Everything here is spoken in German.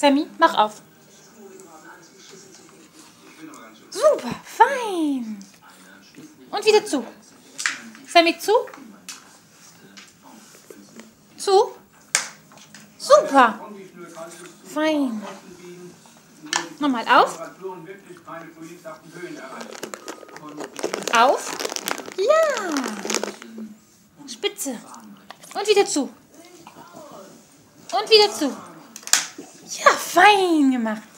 Sammy, mach auf. Super, fein. Und wieder zu. Sammy, zu. Zu. Super. Fein. Nochmal auf. Auf. Ja. Spitze. Und wieder zu. Und wieder zu. Ja, fein gemacht.